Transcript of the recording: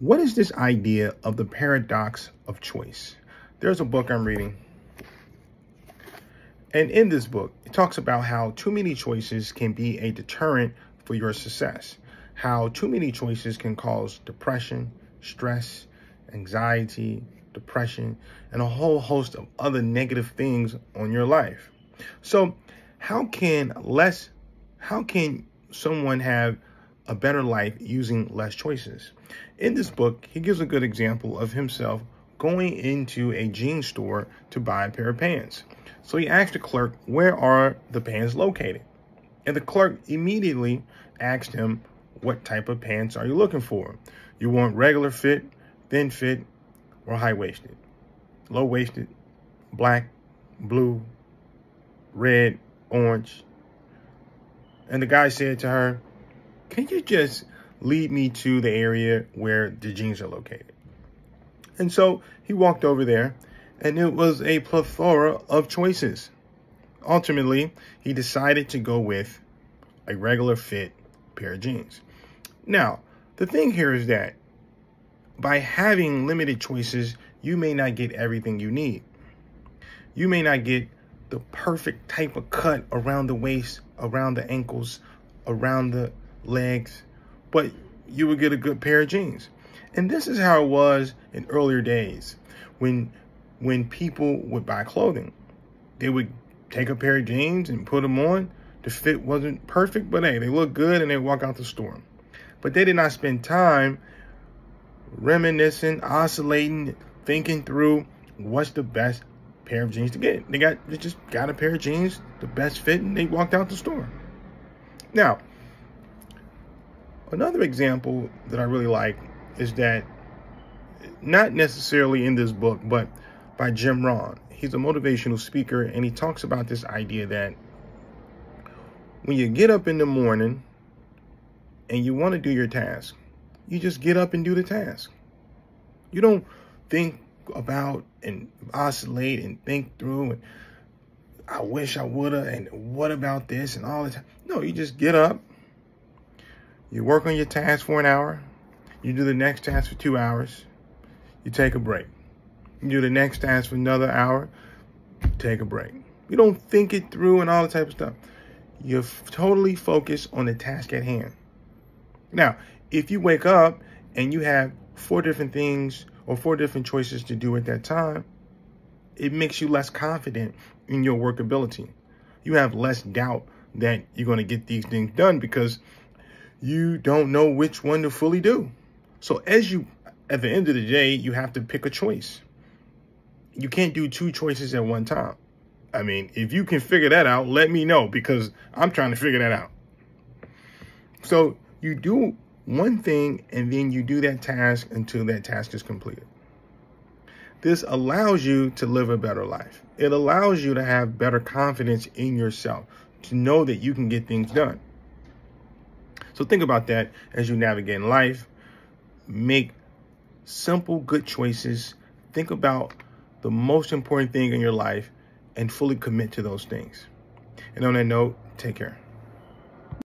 What is this idea of the paradox of choice? There's a book I'm reading. And in this book, it talks about how too many choices can be a deterrent for your success. How too many choices can cause depression, stress, anxiety, depression, and a whole host of other negative things on your life. So, how can less how can someone have a better life using less choices? In this book, he gives a good example of himself going into a jean store to buy a pair of pants. So he asked the clerk, Where are the pants located? And the clerk immediately asked him, What type of pants are you looking for? You want regular fit, thin fit, or high waisted? Low waisted, black, blue, red, orange. And the guy said to her, Can you just lead me to the area where the jeans are located? And so he walked over there, and it was a plethora of choices. Ultimately, he decided to go with a regular fit pair of jeans. Now, the thing here is that by having limited choices, you may not get everything you need. You may not get the perfect type of cut around the waist, around the ankles, around the legs, but you would get a good pair of jeans. And this is how it was in earlier days when when people would buy clothing. They would take a pair of jeans and put them on. The fit wasn't perfect, but hey, they look good and they walk out the store. But they did not spend time reminiscing, oscillating, thinking through what's the best pair of jeans to get. They got they just got a pair of jeans, the best fit, and they walked out the store. Now, another example that I really like is that not necessarily in this book, but by Jim Rohn. He's a motivational speaker, and he talks about this idea that when you get up in the morning and you want to do your task, you just get up and do the task. You don't think about and oscillate and think through and I wish I woulda and what about this and all the time. No, you just get up, you work on your task for an hour, you do the next task for two hours, you take a break. You do the next task for another hour, take a break. You don't think it through and all the type of stuff. You're totally focused on the task at hand. Now, if you wake up and you have four different things or four different choices to do at that time, it makes you less confident in your workability. You have less doubt that you're going to get these things done because you don't know which one to fully do. So as you, at the end of the day, you have to pick a choice. You can't do two choices at one time. I mean, if you can figure that out, let me know because I'm trying to figure that out. So you do one thing and then you do that task until that task is completed. This allows you to live a better life. It allows you to have better confidence in yourself, to know that you can get things done. So think about that as you navigate in life. Make simple, good choices. Think about the most important thing in your life and fully commit to those things. And on that note, take care.